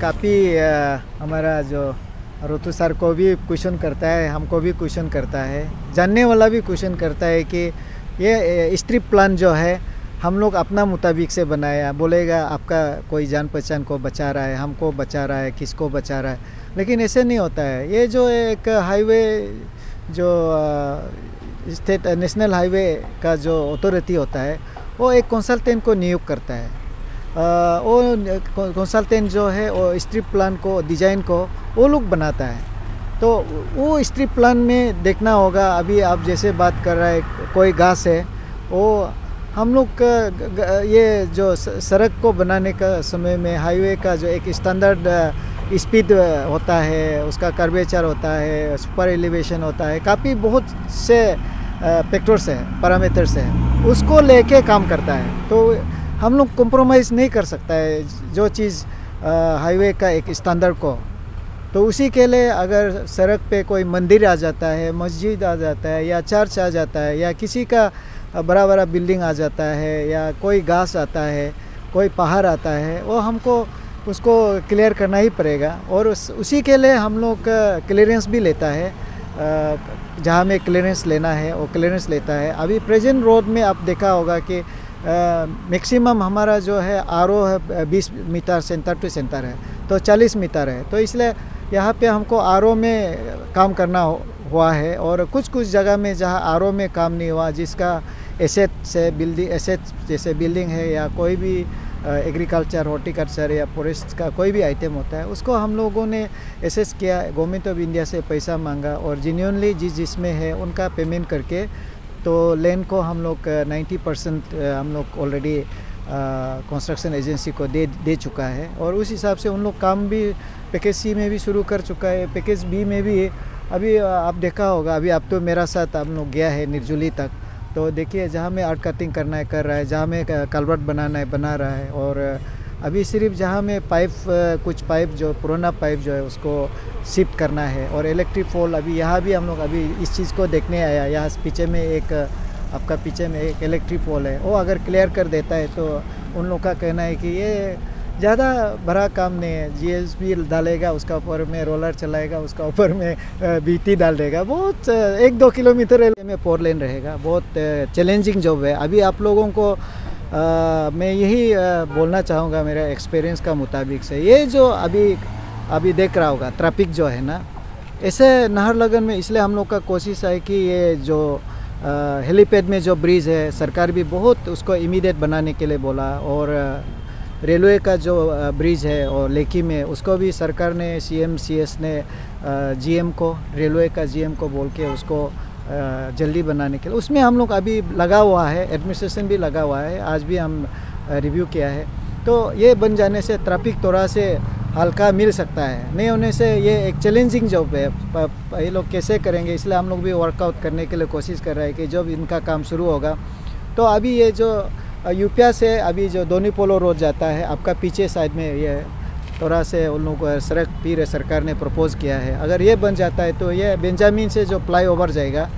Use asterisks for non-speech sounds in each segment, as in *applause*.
काफ़ी हमारा जो रोतु सर को भी क्वेश्चन करता है, हमको भी क्वेश्चन करता है, जानने वाला भी क्वेश्चन करता है कि ये स्ट्रिप प्लान जो है हम लोग अपना मुताबिक से बनाया बोलेगा, आपका कोई जान पहचान को बचा रहा है, हमको बचा रहा है, किसको बचा रहा है। लेकिन ऐसे नहीं होता है। ये जो एक हाईवे, जो स्टेट, नेशनल हाईवे का जो अथॉरिटी होता है, वो एक कंसल्टेंट को नियुक्त करता है। वो कंसल्टेंट जो है, वो स्ट्रिप प्लान को डिज़ाइन को, वो लोग बनाता है। तो वो स्ट्रिप प्लान में देखना होगा। अभी आप जैसे बात कर रहा है, कोई घास है, वो हम लोग ये जो सड़क को बनाने का समय में हाईवे का जो एक स्टैंडर्ड स्पीड होता है, उसका कर्वेचर होता है सुपर एलिवेशन होता है, काफ़ी बहुत से फैक्टर्स है पैरामीटर्स है, उसको लेके काम करता है। तो हम लोग कॉम्प्रोमाइज़ नहीं कर सकता है, जो चीज़ हाईवे का एक स्टैंडर्ड को। तो उसी के लिए अगर सड़क पे कोई मंदिर आ जाता है, मस्जिद आ जाता है, या चर्च आ जाता है, या किसी का बड़ा बड़ा बिल्डिंग आ जाता है या कोई घास आता है कोई पहाड़ आता है वो हमको उसको क्लियर करना ही पड़ेगा। और उस, उसी के लिए हम लोग क्लियरेंस भी लेता है। जहाँ में क्लियरेंस लेना है वो क्लियरेंस लेता है। अभी प्रेजेंट रोड में आप देखा होगा कि मैक्सिमम हमारा जो है आरओ है बीस मीटर सेंटर टू सेंटर है तो चालीस मीटर है। तो इसलिए यहाँ पे हमको आरओ में काम करना हुआ है। और कुछ कुछ जगह में जहाँ आर में काम नहीं हुआ जिसका एसेट से बिल्डिंग एसेट जैसे बिल्डिंग है या कोई भी एग्रीकल्चर हॉर्टिकल्चर या फॉरेस्ट का कोई भी आइटम होता है, उसको हम लोगों ने एसेस किया गवर्नमेंट ऑफ़ इंडिया से पैसा मांगा और जिन्यूनली जिस जिसमें है उनका पेमेंट करके तो लैंड को हम लोग 90 परसेंट हम लोग ऑलरेडी कंस्ट्रक्शन एजेंसी को दे दे चुका है और उस हिसाब से उन लोग काम भी पैकेज सी में भी शुरू कर चुका है पैकेज बी में भी। अभी आप देखा होगा, अभी आप तो मेरा साथ हम लोग गया है निर्जुली तक। तो देखिए, जहाँ में आर्ट कटिंग करना है, कर रहा है, जहाँ में कलवर्ट बनाना है, बना रहा है और अभी सिर्फ़ जहाँ में पाइप कुछ पाइप जो पुराना पाइप जो है, उसको शिफ्ट करना है और इलेक्ट्रिक पोल अभी यहाँ भी हम लोग अभी इस चीज़ को देखने आया यहाँ पीछे में एक आपका पीछे में एक इलेक्ट्रिक पोल है। वो अगर क्लियर कर देता है तो उन लोग का कहना है कि ये ज़्यादा बड़ा काम नहीं है। जीएसबी डालेगा उसका ऊपर में रोलर चलाएगा उसका ऊपर में बीटी डाल देगा। बहुत एक दो किलोमीटर में फोर लेन रहेगा। बहुत चैलेंजिंग जॉब है। अभी आप लोगों को आ, मैं यही बोलना चाहूँगा मेरा एक्सपीरियंस का मुताबिक से। ये जो अभी अभी देख रहा होगा ट्रैफ़िक जो है ना ऐसे नहरलगन में इसलिए हम लोग का कोशिश है कि ये जो हेलीपैड में जो ब्रिज है सरकार भी बहुत उसको इमीडिएट बनाने के लिए बोला और रेलवे का जो ब्रिज है और लेकी में, उसको भी सरकार ने सी एम सी एस ने जीएम को, रेलवे का जीएम को बोल के उसको जल्दी बनाने के लिए। उसमें हम लोग अभी लगा हुआ है एडमिनिस्ट्रेशन भी लगा हुआ है, आज भी हम रिव्यू किया है। तो ये बन जाने से ट्रैफ़िक थोड़ा से हल्का मिल सकता है। नहीं होने से ये एक चैलेंजिंग जॉब है। ये लोग कैसे करेंगे? इसलिए हम लोग भी वर्कआउट करने के लिए कोशिश कर रहे हैं कि जब इनका काम शुरू होगा तो अभी ये जो यूपिया से अभी जो दोनी पोलो रोड जाता है, आपका पीछे साइड में ये थोड़ा से उन लोगों को सड़क पीर सरकार ने प्रपोज़ किया है। अगर ये बन जाता है तो ये बेंजामिन से जो फ्लाई ओवर जाएगा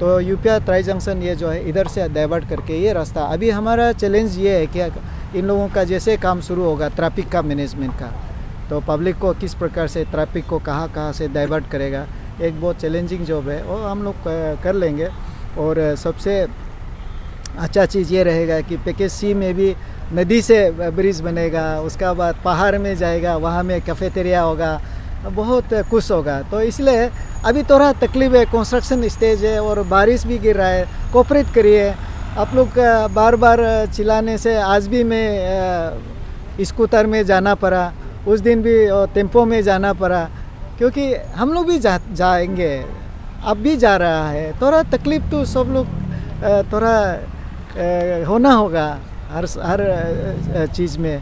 तो यूपिया ट्राई जंक्शन ये जो है, इधर से डाइवर्ट करके ये रास्ता। अभी हमारा चैलेंज ये है कि इन लोगों का जैसे काम शुरू होगा ट्रैफ़िक का मैनेजमेंट का तो पब्लिक को किस प्रकार से ट्रैफ़िक को कहाँ कहाँ से डाइवर्ट करेगा, एक बहुत चैलेंजिंग जॉब है, वो हम लोग कर लेंगे। और सबसे अच्छा चीज़ ये रहेगा कि पैकेज सी में भी नदी से ब्रिज बनेगा, उसका बाद पहाड़ में जाएगा, वहाँ में कैफेटेरिया होगा, बहुत खुश होगा। तो इसलिए अभी थोड़ा तकलीफ़ है कंस्ट्रक्शन स्टेज है और बारिश भी गिर रहा है कोऑपरेट करिए। आप लोग बार बार चिल्लाने से आज भी मैं स्कूटर में जाना पड़ा, उस दिन भी टेंपो में जाना पड़ा, क्योंकि हम लोग भी जा, जाएँगे, अब भी जा रहा है। थोड़ा तकलीफ़ तो सब लोग थोड़ा होना होगा हर हर चीज़ में।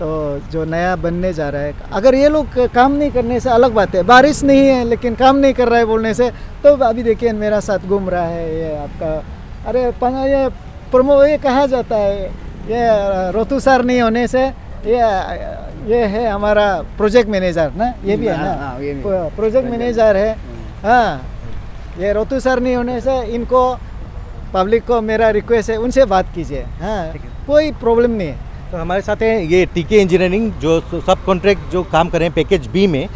तो जो नया बनने जा रहा है अगर ये लोग काम नहीं करने से अलग बात है बारिश नहीं है लेकिन काम नहीं कर रहा है बोलने से तो अभी देखिए मेरा साथ घूम रहा है ये आपका अरे ये प्रमो ये कहा जाता है? ये रोतुसार नहीं होने से ये ये है हमारा प्रोजेक्ट मैनेजर ना ये भी है ना? प्रोजेक्ट मैनेजर है। हाँ ये रोतुसार नहीं होने से इनको पब्लिक को मेरा रिक्वेस्ट है उनसे बात कीजिए। हाँ कोई प्रॉब्लम नहीं है। तो हमारे साथ हैं ये टीके इंजीनियरिंग जो सब कॉन्ट्रैक्ट जो काम कर रहे हैं पैकेज बी में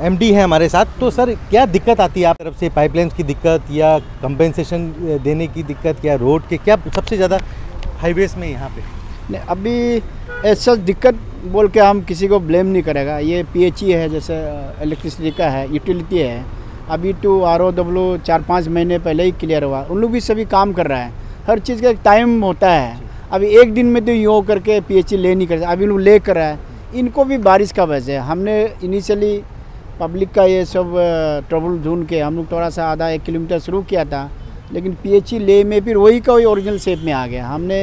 एमडी है हमारे साथ। तो सर क्या दिक्कत आती है आप तरफ़ से? पाइपलाइंस की दिक्कत या कंपेंसेशन देने की दिक्कत या रोड के क्या सबसे ज़्यादा हाईवेज में यहाँ पे? नहीं, अभी ऐसा दिक्कत बोल के हम किसी को ब्लेम नहीं करेगा। ये पीएचई है जैसे इलेक्ट्रिसिटी का है यूटिलिटी है। अभी तो आर ओ डब्ल्यू चार पाँच महीने पहले ही क्लियर हुआ। उन लोग भी सभी काम कर रहा है। हर चीज़ का एक टाइम होता है। अभी एक दिन में तो यूँ करके पीएचई ले नहीं कर सकते अभी लोग ले कर रहा है। इनको भी बारिश का वजह है। हमने इनिशियली पब्लिक का ये सब ट्रबल ढूंढ के हम लोग थोड़ा सा आधा एक किलोमीटर शुरू किया था। लेकिन पीएचई ले में फिर वही का वही ओरिजिनल शेप में आ गया। हमने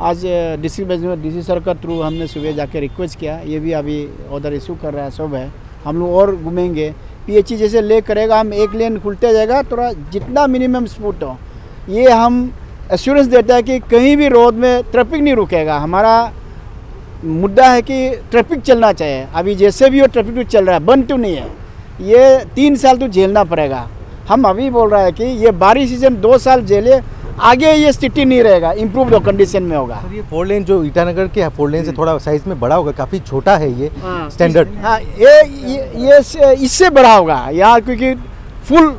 आज डिस्ट्रिक्ट डी सी सर का थ्रू हमने सुबह जाके रिक्वेस्ट किया। ये भी अभी ऑर्डर इशू कर रहा है, सब है। हम लोग और घूमेंगे। पीएचई जैसे ले करेगा, हम एक लेन खुलते जाएगा, थोड़ा जितना मिनिमम स्पीड हो। ये हम एश्योरेंस देता है कि कहीं भी रोड में ट्रैफ़िक नहीं रुकेगा। हमारा मुद्दा है कि ट्रैफ़िक चलना चाहिए। अभी जैसे भी वो ट्रैफ़िक तो चल रहा है, बंद तो नहीं है। ये तीन साल तो झेलना पड़ेगा। हम अभी बोल रहा है कि ये बारिश सीज़न दो साल झेले आगे ये स्थिति नहीं रहेगा इम्प्रूव कंडीशन में होगा। सर ये फोर लेन जो ईटानगर के फोर लेन से थोड़ा साइज़ में बड़ा होगा काफ़ी छोटा है ये स्टैंडर्ड हाँ ये ये, ये इससे बड़ा होगा यहाँ क्योंकि फुल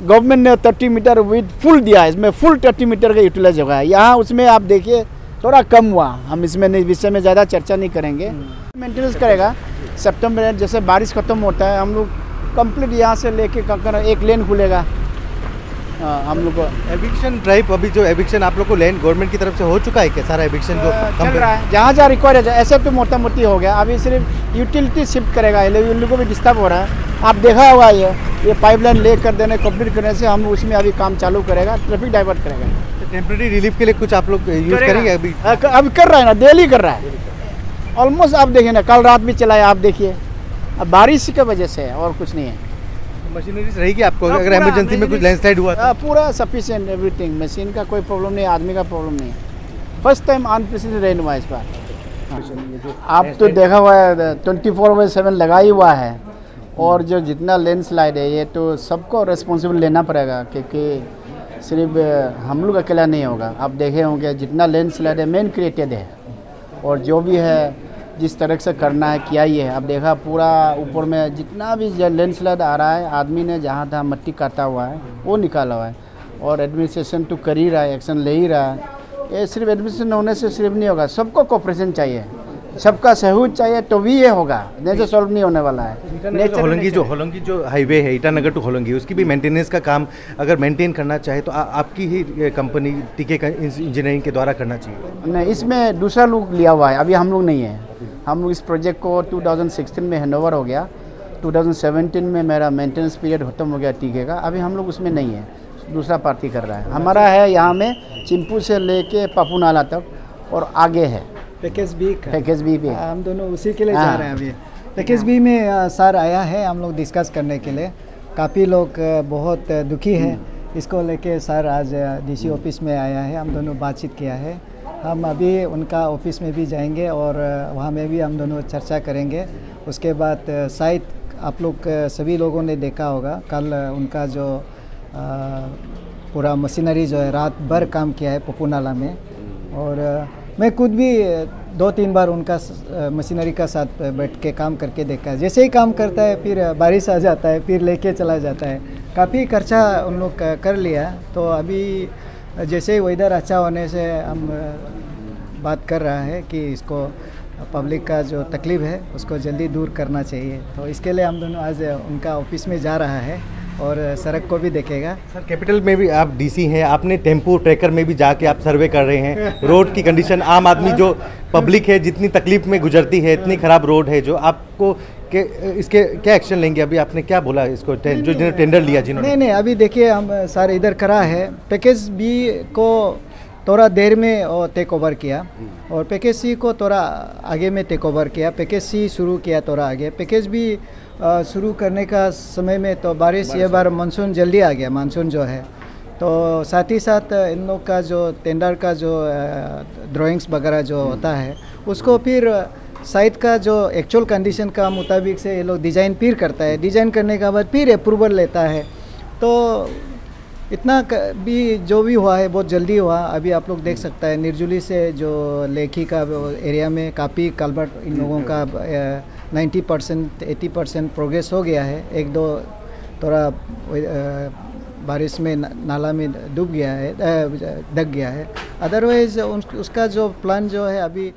गवर्नमेंट ने थर्टी मीटर विथ फुल दिया है इसमें फुल थर्टी मीटर का यूटिलाइज होगा। यहाँ उसमें आप देखिए थोड़ा कम हुआ हम इसमें विषय में ज़्यादा चर्चा नहीं करेंगे। मेंटेनेंस करेगा सितंबर जैसे बारिश खत्म होता है हम लोग कंप्लीट यहाँ से लेके कंकर एक लेन खुलेगा। हाँ, हम लोग को एविक्शन ड्राइव अभी जो एविक्शन आप लोग को लैंड गवर्नमेंट की तरफ़ से हो चुका है क्या सारा एविक्शन जो चल रहा है। जहाँ जहाँ रिक्वायर है ऐसे तो मोटा मोटी हो गया। अभी सिर्फ़ यूटिलिटी शिफ्ट करेगा। ये लोग- को भी डिस्टर्ब हो रहा है। आप देखा हुआ ये। ये पाइपलाइन ले कर देने कंप्लीट करने से हम उसमें अभी काम चालू करेगा ट्रैफ़िक डाइवर्ट करेगा। टेम्प्रेरी रिलीफ के लिए कुछ आप लोग यूज़ करेंगे। अभी? अभी कर रहा है ना डेली कर रहा है। ऑलमोस्ट आप देखिए ना कल रात भी चलाया आप देखिए। अब बारिश की वजह से है और कुछ नहीं है। मशीनरीज रहेगी आपको हाँ, अगर इमरजेंसी में कुछ लैंडस्लाइड हुआ अ, तो पूरा सफिशियंट एवरीथिंग मशीन का कोई प्रॉब्लम नहीं आदमी का प्रॉब्लम नहीं। है फ़र्स्ट टाइम अनप्रेसिडेंट रेन हुआ इस बार। आप तो देखा हुआ है ट्वेंटी फोर बाई सेवन लगा ही हुआ है। और जो जितना लैंडस्लाइड है ये तो सबको रिस्पॉन्सिबल लेना पड़ेगा क्योंकि सिर्फ़ हम लोग अकेला नहीं होगा। आप देखे होंगे जितना लैंडस्लाइड है मेन क्रिएटेड है। और जो भी है जिस तरह से करना है, किया ही है। अब देखा, पूरा ऊपर में जितना भी लैंडस्लाइड आ रहा है, आदमी ने जहाँ तहाँ मट्टी काटा हुआ है, वो निकाला हुआ है। और एडमिनिस्ट्रेशन तो कर ही रहा है एक्शन ले ही रहा है। ये सिर्फ़ एडमिनिस्ट्रेशन होने से सिर्फ़ नहीं होगा, सबको कॉपरेशन चाहिए। सबका सहयोग चाहिए तो भी ये होगा। नहीं। तो सॉल्व नहीं होने वाला है। जो होलंगी जो होलंगी जो हाईवे है ईटानगर टू होलंगी उसकी भी मेंटेनेंस का काम अगर मेंटेन करना चाहे तो आ, आपकी ही कंपनी टीके का इंजीनियरिंग के द्वारा करना चाहिए। नहीं इसमें दूसरा लोग लिया हुआ है। अभी हम लोग नहीं है। हम लोग इस प्रोजेक्ट को 2016 में हैंडओवर हो गया। 2017 में मेरा मेंटेनेंस पीरियड खत्म हो गया टीके का। अभी हम लोग उसमें नहीं है। दूसरा पार्टी कर रहा है। हमारा है यहाँ में चिंपू से लेके पप्पू नाला तक और आगे है। पैकेज बी का। पैकेज बी भी हम दोनों उसी के लिए जा हाँ। रहे हैं अभी। पैकेज बी में सर आया है हम लोग डिस्कस करने के लिए। काफ़ी लोग बहुत दुखी है। इसको लेके सर आज डीसी ऑफ़िस में आया है। हम दोनों बातचीत किया है। हम अभी उनका ऑफ़िस में भी जाएँगे और वहाँ में भी हम दोनों चर्चा करेंगे। उसके बाद शायद आप लोग सभी लोगों ने देखा होगा कल उनका जो पूरा मशीनरी जो है रात भर काम किया है पप्पू नाला में। और मैं खुद भी दो तीन बार उनका मशीनरी का साथ बैठ के काम करके देखा। है जैसे ही काम करता है, फिर बारिश आ जाता है, फिर लेके चला जाता है। काफ़ी खर्चा उन लोग कर लिया। तो अभी जैसे ही वेदर अच्छा होने से हम बात कर रहा है कि इसको पब्लिक का जो तकलीफ़ है, उसको जल्दी दूर करना चाहिए। तो इसके लिए हम दोनों आज उनका ऑफ़िस में जा रहा है। और सड़क को भी देखेगा। सर कैपिटल में भी आप डीसी हैं आपने टेंपो ट्रैकर में भी जाके आप सर्वे कर रहे हैं। *laughs* रोड की कंडीशन आम आदमी जो पब्लिक है जितनी तकलीफ़ में गुजरती है इतनी खराब रोड है जो आपको के इसके क्या एक्शन लेंगे? अभी आपने क्या बोला इसको टे- जो जिन्होंने टेंडर लिया जिन्होंने? नहीं नहीं अभी देखिए हम सर इधर करा है। पैकेज बी को थोड़ा देर में टेक ओवर किया। और पैकेज सी को थोड़ा आगे में टेक ओवर किया। पैकेज सी शुरू किया थोड़ा आगे। पैकेज बी अ, शुरू करने का समय में तो बारिश ये बार मानसून जल्दी आ गया मानसून जो है। तो साथ ही साथ इन लोग का जो टेंडर का जो ड्राइंग्स वगैरह जो होता है उसको फिर साइट का जो एक्चुअल कंडीशन का मुताबिक से ये लोग डिज़ाइन फिर करता है। डिज़ाइन करने के बाद फिर अप्रूवल लेता है। तो इतना भी जो भी हुआ है बहुत जल्दी हुआ। अभी आप लोग देख सकता है निर्जुली से जो लेखी का एरिया में काफ़ी कलबट इन लोगों का ninety percent eighty percent progress हो गया है। एक दो थोड़ा बारिश में नाला में डूब गया है अ, गया है। अदरवाइज़ उसका जो प्लान जो है अभी